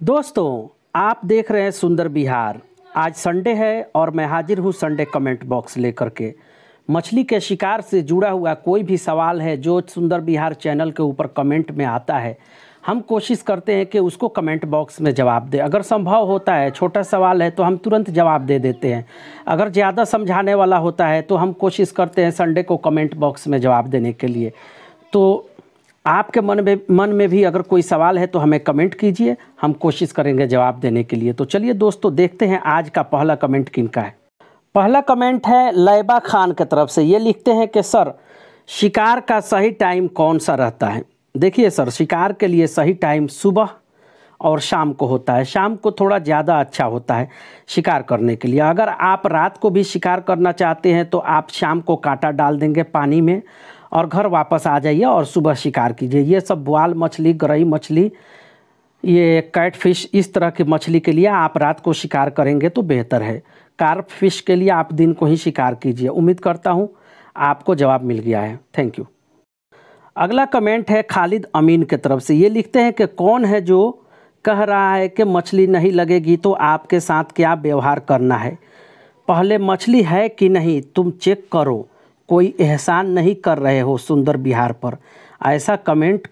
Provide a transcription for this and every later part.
दोस्तों, आप देख रहे हैं सुंदर बिहार। आज संडे है और मैं हाजिर हूँ संडे कमेंट बॉक्स लेकर के। मछली के शिकार से जुड़ा हुआ कोई भी सवाल है, जो सुंदर बिहार चैनल के ऊपर कमेंट में आता है, हम कोशिश करते हैं कि उसको कमेंट बॉक्स में जवाब दें। अगर संभव होता है, छोटा सवाल है तो हम तुरंत जवाब दे देते हैं। अगर ज़्यादा समझाने वाला होता है तो हम कोशिश करते हैं संडे को कमेंट बॉक्स में जवाब देने के लिए। तो आपके मन में मन में भी अगर कोई सवाल है तो हमें कमेंट कीजिए, हम कोशिश करेंगे जवाब देने के लिए। तो चलिए दोस्तों, देखते हैं आज का पहला कमेंट किनका है। पहला कमेंट है लैबा खान की तरफ़ से। ये लिखते हैं कि, सर, शिकार का सही टाइम कौन सा रहता है? देखिए सर, शिकार के लिए सही टाइम सुबह और शाम को होता है। शाम को थोड़ा ज़्यादा अच्छा होता है शिकार करने के लिए। अगर आप रात को भी शिकार करना चाहते हैं तो आप शाम को कांटा डाल देंगे पानी में। और घर वापस आ जाइए और सुबह शिकार कीजिए। ये सब बुआल मछली, गरई मछली, ये कैट फ़िश, इस तरह की मछली के लिए आप रात को शिकार करेंगे तो बेहतर है। कार्प फ़िश के लिए आप दिन को ही शिकार कीजिए। उम्मीद करता हूँ आपको जवाब मिल गया है। थैंक यू अगला कमेंट है खालिद अमीन के तरफ़ से। ये लिखते हैं कि कौन है जो कह रहा है कि मछली नहीं लगेगी तो आपके साथ क्या व्यवहार करना है? पहले मछली है कि नहीं? तुम चेक करो। कोई एहसान नहीं कर रहे हो सुंदर बिहार पर। ऐसा कमेंट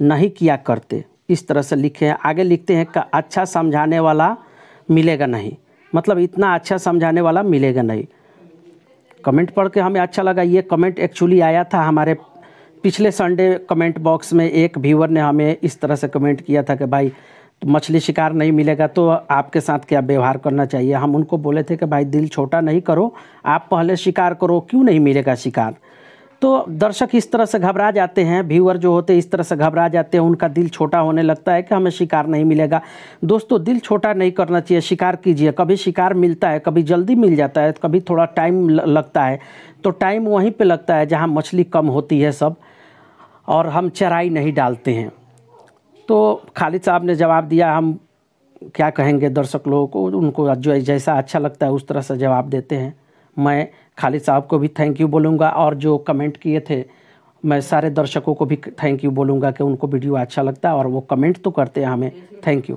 नहीं किया करते। इस तरह से लिखे हैं। आगे लिखते हैं कि अच्छा समझाने वाला मिलेगा नहीं। मतलब इतना अच्छा समझाने वाला मिलेगा नहीं। कमेंट पढ़ के हमें अच्छा लगा। ये कमेंट एक्चुअली आया था हमारे पिछले संडे कमेंट बॉक्स में एक व्यूवर ने हमें इस तरह से कमेंट किया था कि भाई मछली शिकार नहीं मिलेगा तो आपके साथ क्या व्यवहार करना चाहिए? हम उनको बोले थे कि भाई, दिल छोटा नहीं करो, आप पहले शिकार करो, क्यों नहीं मिलेगा शिकार? तो दर्शक इस तरह से घबरा जाते हैं व्यूअर जो होते हैं इस तरह से घबरा जाते हैं, उनका दिल छोटा होने लगता है कि हमें शिकार नहीं मिलेगा। दोस्तों, दिल छोटा नहीं करना चाहिए, शिकार कीजिए। कभी शिकार मिलता है, कभी जल्दी मिल जाता है, कभी थोड़ा टाइम लगता है। तो टाइम वहीं पे लगता है जहाँ मछली कम होती है सब, और हम चराई नहीं डालते हैं। तो खालिद साहब ने जवाब दिया, हम क्या कहेंगे दर्शक लोगों को? उनको जो जैसा अच्छा लगता है, उस तरह से जवाब देते हैं। मैं खालिद साहब को भी थैंक यू बोलूँगा और जो कमेंट किए थे, मैं सारे दर्शकों को भी थैंक यू बोलूँगा कि उनको वीडियो अच्छा लगता है और वो कमेंट तो करते हैं हमें। थैंक यू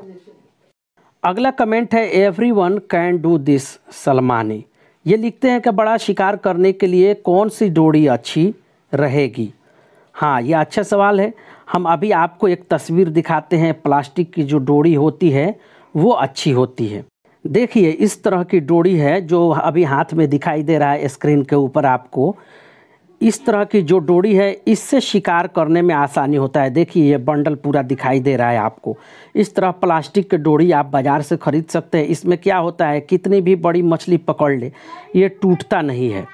अगला कमेंट है every one can do this Salmani. ये लिखते हैं कि बड़ा शिकार करने के लिए कौन सी डोरी अच्छी रहेगी? हाँ ये अच्छा सवाल है। हम अभी आपको एक तस्वीर दिखाते हैं, प्लास्टिक की जो डोरी होती है, वो अच्छी होती है। देखिए, इस तरह की डोरी है जो अभी हाथ में दिखाई दे रहा है स्क्रीन के ऊपर आपको। इस तरह की जो डोरी है, इससे शिकार करने में आसानी होता है। देखिए, ये बंडल पूरा दिखाई दे रहा है आपको। इस तरह प्लास्टिक की डोरी आप बाज़ार से ख़रीद सकते हैं। इसमें क्या होता है, कितनी भी बड़ी मछली पकड़ ले, ये टूटता नहीं है।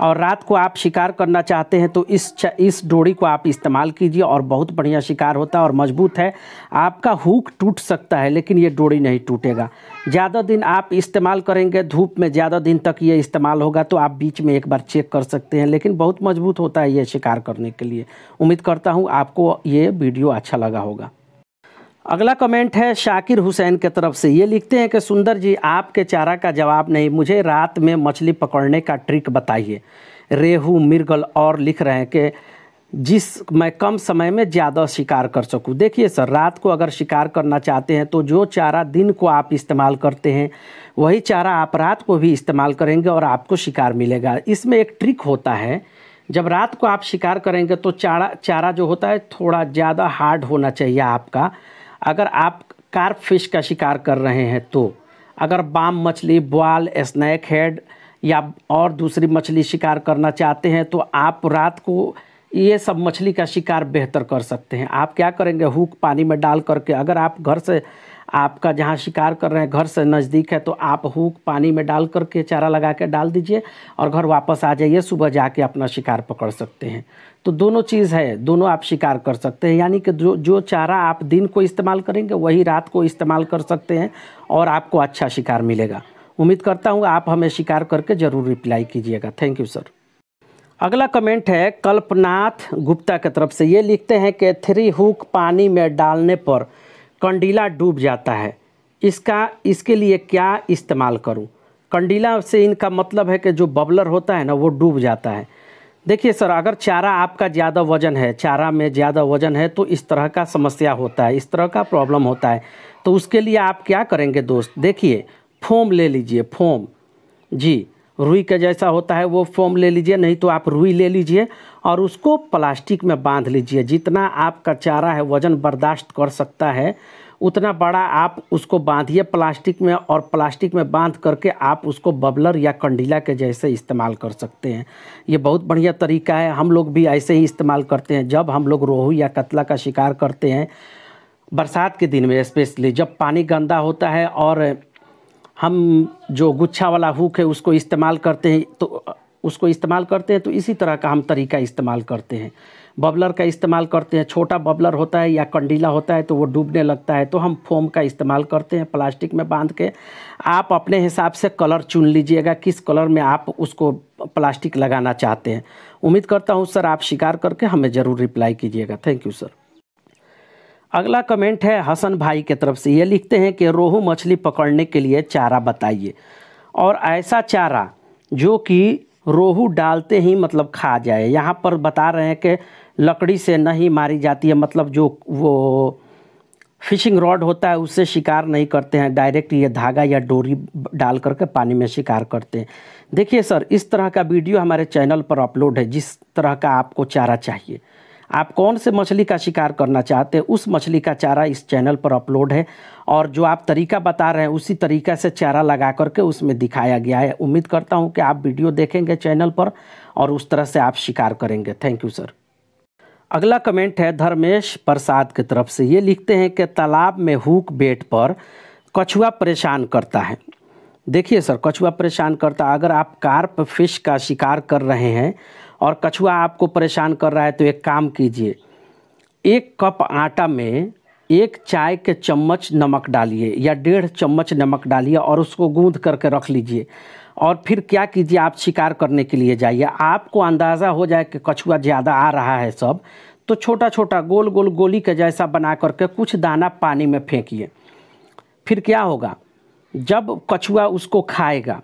और रात को आप शिकार करना चाहते हैं तो इस इस डोरी को आप इस्तेमाल कीजिए और बहुत बढ़िया शिकार होता है और मज़बूत है। आपका हुक टूट सकता है, लेकिन ये डोरी नहीं टूटेगा। ज़्यादा दिन आप इस्तेमाल करेंगे, धूप में ज़्यादा दिन तक ये इस्तेमाल होगा तो आप बीच में एक बार चेक कर सकते हैं, लेकिन बहुत मज़बूत होता है ये शिकार करने के लिए। उम्मीद करता हूँ आपको ये वीडियो अच्छा लगा होगा। अगला कमेंट है शाकिर हुसैन के तरफ़ से। ये लिखते हैं कि, सुंदर जी, आपके चारा का जवाब नहीं, मुझे रात में मछली पकड़ने का ट्रिक बताइए। रेहू मिर्गल और लिख रहे हैं कि, जिस, मैं कम समय में ज़्यादा शिकार कर सकूँ। देखिए सर, रात को अगर शिकार करना चाहते हैं तो जो चारा दिन को आप इस्तेमाल करते हैं, वही चारा आप रात को भी इस्तेमाल करेंगे और आपको शिकार मिलेगा। इसमें एक ट्रिक होता है, जब रात को आप शिकार करेंगे तो चारा चारा जो होता है, थोड़ा ज़्यादा हार्ड होना चाहिए आपका। अगर आप कार्प फ़िश का शिकार कर रहे हैं तो अगर बाम मछली बॉल स्नैक हेड या और दूसरी मछली शिकार करना चाहते हैं तो आप रात को ये सब मछली का शिकार बेहतर कर सकते हैं। आप क्या करेंगे? हुक पानी में डाल करके अगर आप घर से आपका जहाँ शिकार कर रहे हैं, घर से नज़दीक है तो आप हुक पानी में डाल करके चारा लगा के डाल दीजिए और घर वापस आ जाइए, सुबह जाके अपना शिकार पकड़ सकते हैं। तो दोनों चीज़ है, दोनों आप शिकार कर सकते हैं। यानी कि जो जो चारा आप दिन को इस्तेमाल करेंगे, वही रात को इस्तेमाल कर सकते हैं और आपको अच्छा शिकार मिलेगा। उम्मीद करता हूँ आप हमें शिकार करके ज़रूर रिप्लाई कीजिएगा। थैंक यू सर अगला कमेंट है, कल्पनाथ गुप्ता की तरफ़ से। ये लिखते हैं कि, थ्री हुक पानी में डालने पर कंडीला डूब जाता है। इसका, इसके लिए क्या इस्तेमाल करूँ? कंडीला से इनका मतलब है कि जो बबलर होता है ना, वो डूब जाता है। देखिए सर, अगर चारा आपका ज़्यादा वज़न है, चारा में ज़्यादा वज़न है तो इस तरह का समस्या होता है, इस तरह का प्रॉब्लम होता है। तो उसके लिए आप क्या करेंगे दोस्त? देखिए, फोम ले लीजिए, फोम। जी, रुई का जैसा होता है, वो फोम ले लीजिए, नहीं तो आप रुई ले लीजिए और उसको प्लास्टिक में बाँध लीजिए। जितना आपका चारा है, वज़न बर्दाश्त कर सकता है, उतना बड़ा आप उसको बांधिए प्लास्टिक में और प्लास्टिक में बाँध करके आप उसको बबलर या कंडीला के जैसे इस्तेमाल कर सकते हैं। ये बहुत बढ़िया तरीका है। हम लोग भी ऐसे ही इस्तेमाल करते हैं। जब हम लोग रोहू या कतला का शिकार करते हैं, बरसात के दिन में स्पेशली जब पानी गंदा होता है और हम जो गुच्छा वाला हुक है, उसको इस्तेमाल करते हैं तो उसको इस्तेमाल करते हैं तो इसी तरह का हम तरीका इस्तेमाल करते हैं। बबलर का इस्तेमाल करते हैं, छोटा बबलर होता है या कंडीला होता है तो वो डूबने लगता है तो हम फोम का इस्तेमाल करते हैं प्लास्टिक में बाँध के। आप अपने हिसाब से कलर चुन लीजिएगा, किस कलर में आप उसको प्लास्टिक लगाना चाहते हैं। उम्मीद करता हूँ सर आप शिकार करके हमें ज़रूर रिप्लाई कीजिएगा। Thank you sir. अगला कमेंट है हसन भाई के तरफ़ से। ये लिखते हैं कि रोहू मछली पकड़ने के लिए चारा बताइए। और ऐसा चारा जो कि रोहू डालते ही मतलब खा जाए। यहाँ पर बता रहे हैं कि लकड़ी से नहीं मारी जाती है मतलब जो वो फिशिंग रॉड होता है, उससे शिकार नहीं करते हैं। डायरेक्ट ये धागा या डोरी डाल करके पानी में शिकार करते हैं। देखिए सर, इस तरह का वीडियो हमारे चैनल पर अपलोड है, जिस तरह का आपको चारा चाहिए। आप कौन से मछली का शिकार करना चाहते हैं, उस मछली का चारा इस चैनल पर अपलोड है और जो आप तरीका बता रहे हैं, उसी तरीका से चारा लगा करके उसमें दिखाया गया है। उम्मीद करता हूँ कि आप वीडियो देखेंगे चैनल पर और उस तरह से आप शिकार करेंगे। थैंक यू सर अगला कमेंट है धर्मेश प्रसाद की तरफ़ से। ये लिखते हैं कि तालाब में हुक बेट पर कछुआ परेशान करता है। देखिए सर कछुआ परेशान करता अगर आप कार्प फ़िश का शिकार कर रहे हैं और कछुआ आपको परेशान कर रहा है तो एक काम कीजिए, एक कप आटा में एक चाय के चम्मच नमक डालिए या डेढ़ चम्मच नमक डालिए और उसको गूंद करके रख लीजिए। और फिर क्या कीजिए, आप शिकार करने के लिए जाइए। आपको अंदाज़ा हो जाए कि कछुआ ज़्यादा आ रहा है सब तो छोटा छोटा गोल गोल गोली के जैसा बना करके कुछ दाना पानी में फेंकिए। फिर क्या होगा, जब कछुआ उसको खाएगा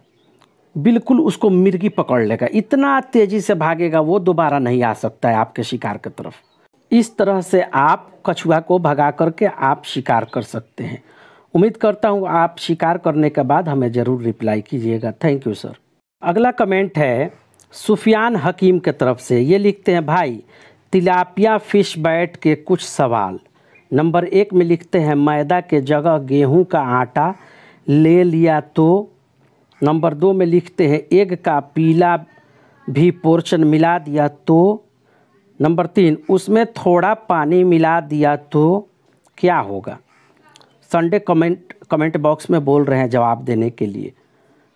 बिल्कुल उसको मिर्गी पकड़ लेगा। इतना तेज़ी से भागेगा, वो दोबारा नहीं आ सकता है आपके शिकार की तरफ़। इस तरह से आप कछुआ को भगा करके आप शिकार कर सकते हैं। उम्मीद करता हूँ आप शिकार करने के बाद हमें ज़रूर रिप्लाई कीजिएगा। थैंक यू सर अगला कमेंट है सुफियान हकीम के तरफ़ से। ये लिखते हैं, भाई, तिलापिया फ़िश बैट के कुछ सवाल। नंबर एक में लिखते हैं, मैदा के जगह गेहूँ का आटा ले लिया तो नंबर दो में लिखते हैं, एग का पीला भी पोर्शन मिला दिया तो नंबर तीन, उसमें थोड़ा पानी मिला दिया तो क्या होगा? संडे कमेंट कमेंट बॉक्स में बोल रहे हैं जवाब देने के लिए।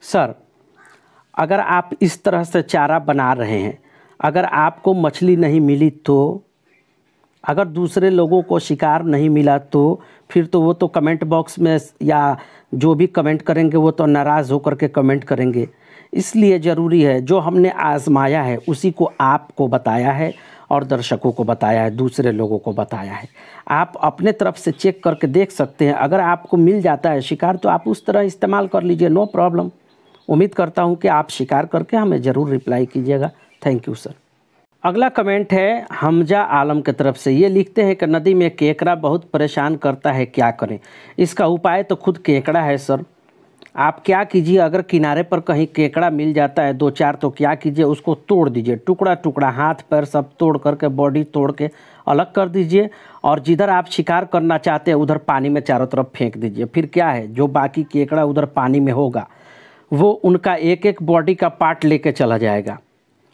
सर, अगर आप इस तरह से चारा बना रहे हैं, अगर आपको मछली नहीं मिली तो अगर दूसरे लोगों को शिकार नहीं मिला तो फिर तो वो तो कमेंट बॉक्स में या जो भी कमेंट करेंगे, वो तो नाराज़ होकर के कमेंट करेंगे। इसलिए ज़रूरी है, जो हमने आजमाया है, उसी को आपको बताया है और दर्शकों को बताया है, दूसरे लोगों को बताया है। आप अपने तरफ़ से चेक करके देख सकते हैं। अगर आपको मिल जाता है शिकार तो आप उस तरह इस्तेमाल कर लीजिए नो प्रॉब्लम उम्मीद करता हूँ कि आप शिकार करके हमें ज़रूर रिप्लाई कीजिएगा। थैंक यू सर अगला कमेंट है, हमजा आलम की तरफ़ से। ये लिखते हैं कि नदी में केकड़ा बहुत परेशान करता है, क्या करें? इसका उपाय तो खुद केकड़ा है, सर। आप क्या कीजिए, अगर किनारे पर कहीं केकड़ा मिल जाता है, दो चार तो क्या कीजिए, उसको तोड़ दीजिए। टुकड़ा टुकड़ा हाथ, पैर सब तोड़ करके, बॉडी तोड़ के अलग कर दीजिए। और जिधर आप शिकार करना चाहते हैं, उधर पानी में चारों तरफ़ फेंक दीजिए। फिर क्या है, जो बाकी केकड़ा उधर पानी में होगा, वो उनका एक एक बॉडी का पार्ट लेके चला जाएगा।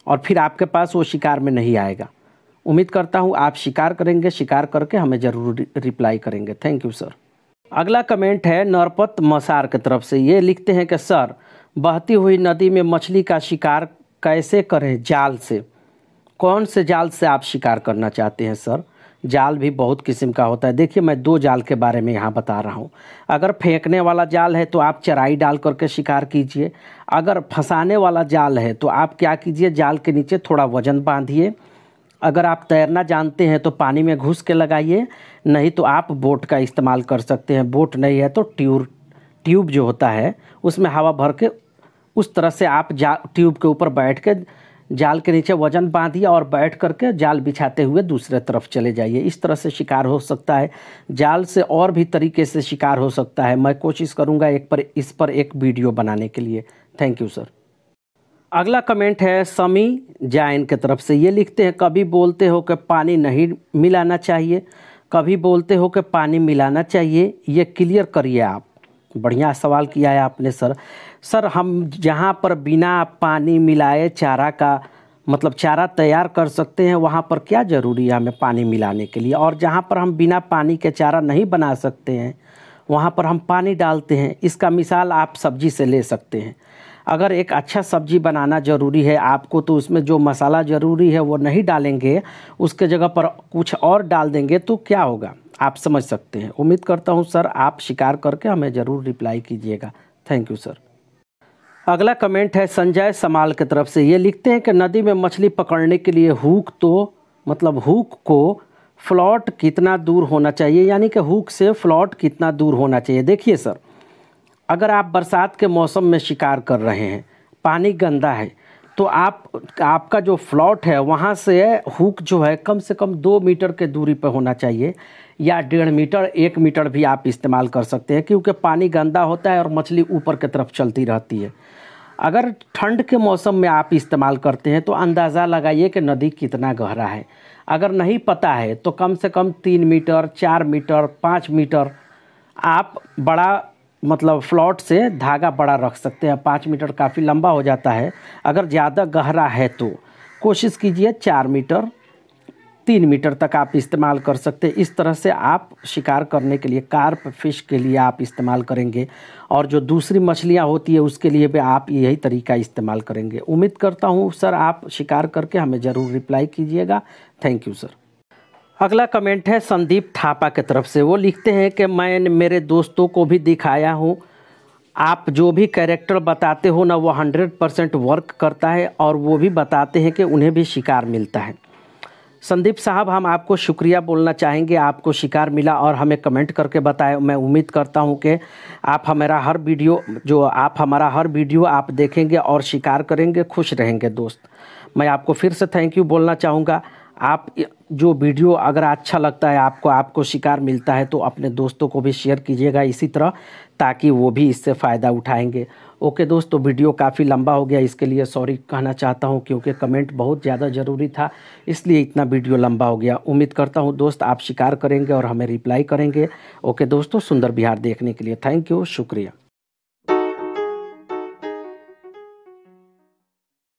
और फिर आपके पास वो शिकार में नहीं आएगा। उम्मीद करता हूँ आप शिकार करेंगे, शिकार करके हमें ज़रूर रिप्लाई करेंगे। थैंक यू सर अगला कमेंट है नरपत मसार की तरफ़ से। ये लिखते हैं कि, सर, बहती हुई नदी में मछली का शिकार कैसे करें जाल से? कौन से जाल से आप शिकार करना चाहते हैं, सर? जाल भी बहुत किस्म का होता है। देखिए, मैं दो जाल के बारे में यहाँ बता रहा हूँ। अगर फेंकने वाला जाल है तो आप चराई डाल करके शिकार कीजिए। अगर फंसाने वाला जाल है तो आप क्या कीजिए, जाल के नीचे थोड़ा वज़न बांधिए। अगर आप तैरना जानते हैं तो पानी में घुस के लगाइए, नहीं तो आप बोट का इस्तेमाल कर सकते हैं। बोट नहीं है तो ट्यूब ट्यूब जो होता है, उसमें हवा भर के उस तरह से आप जा, ट्यूब के ऊपर बैठ के जाल के नीचे वज़न बांधिए और बैठ करके जाल बिछाते हुए दूसरे तरफ़ चले जाइए। इस तरह से शिकार हो सकता है। जाल से और भी तरीके से शिकार हो सकता है। मैं कोशिश करूँगा एक पर, इस पर एक वीडियो बनाने के लिए। थैंक यू सर अगला कमेंट है समी जैन के तरफ़ से। ये लिखते हैं, कभी बोलते हो कि पानी नहीं मिलाना चाहिए? कभी बोलते हो कि पानी मिलाना चाहिए? ये क्लियर करिए आप। बढ़िया सवाल किया है आपने, सर। सर, हम जहाँ पर बिना पानी मिलाए चारा का मतलब चारा तैयार कर सकते हैं, वहाँ पर क्या ज़रूरी है हमें पानी मिलाने के लिए? और जहाँ पर हम बिना पानी के चारा नहीं बना सकते हैं, वहाँ पर हम पानी डालते हैं। इसका मिसाल आप सब्ज़ी से ले सकते हैं। अगर एक अच्छा सब्ज़ी बनाना ज़रूरी है आपको तो उसमें जो मसाला ज़रूरी है वो नहीं डालेंगे, उसके जगह पर कुछ और डाल देंगे तो क्या होगा? आप समझ सकते हैं। उम्मीद करता हूँ सर, आप शिकार करके हमें ज़रूर रिप्लाई कीजिएगा। Thank you sir. अगला कमेंट है संजय समाल की तरफ़ से। ये लिखते हैं कि नदी में मछली पकड़ने के लिए हुक तो मतलब हुक को फ्लॉट कितना दूर होना चाहिए? यानी कि हुक से फ्लॉट कितना दूर होना चाहिए? देखिए सर अगर आप बरसात के मौसम में शिकार कर रहे हैं, पानी गंदा है तो आप, आपका जो फ्लॉट है, वहाँ से हुक जो है कम से कम दो मीटर के दूरी पर होना चाहिए, या डेढ़ मीटर, एक मीटर भी आप इस्तेमाल कर सकते हैं, क्योंकि पानी गंदा होता है और मछली ऊपर की तरफ़ चलती रहती है। अगर ठंड के मौसम में आप इस्तेमाल करते हैं तो अंदाज़ा लगाइए कि नदी कितना गहरा है। अगर नहीं पता है तो कम से कम तीन मीटर, चार मीटर, पाँच मीटर, आप बड़ा मतलब फ्लॉट से धागा बड़ा रख सकते हैं। पाँच मीटर काफ़ी लंबा हो जाता है। अगर ज़्यादा गहरा है तो कोशिश कीजिए चार मीटर, तीन मीटर तक आप इस्तेमाल कर सकते हैं। इस तरह से आप शिकार करने के लिए, कार्प फ़िश के लिए आप इस्तेमाल करेंगे। और जो दूसरी मछलियाँ होती है, उसके लिए भी आप यही तरीका इस्तेमाल करेंगे। उम्मीद करता हूँ, सर, आप शिकार करके हमें ज़रूर रिप्लाई कीजिएगा। थैंक यू सर अगला कमेंट है संदीप थापा की तरफ़ से। वो लिखते हैं कि मैं मेरे दोस्तों को भी दिखाया हूँ। आप जो भी कैरेक्टर बताते हो ना, वो हंड्रेड परसेंट वर्क करता है और वो भी बताते हैं कि उन्हें भी शिकार मिलता है। संदीप साहब, हम आपको शुक्रिया बोलना चाहेंगे। आपको शिकार मिला और हमें कमेंट करके बताएँ मैं उम्मीद करता हूँ कि आप हमारा हर वीडियो, जो आप हमारा हर वीडियो आप देखेंगे और शिकार करेंगे, खुश रहेंगे दोस्त। मैं आपको फिर से थैंक यू बोलना चाहूँगा। आप जो वीडियो अगर अच्छा लगता है, आपको आपको शिकार मिलता है तो अपने दोस्तों को भी शेयर कीजिएगा इसी तरह, ताकि वो भी इससे फ़ायदा उठाएँगे। ओके दोस्तों, वीडियो काफ़ी लंबा हो गया, इसके लिए सॉरी कहना चाहता हूँ, क्योंकि कमेंट बहुत ज़्यादा ज़रूरी था, इसलिए इतना वीडियो लंबा हो गया। उम्मीद करता हूँ दोस्त आप शिकार करेंगे और हमें रिप्लाई करेंगे। ओके दोस्तों, सुंदर बिहार देखने के लिए थैंक यू शुक्रिया।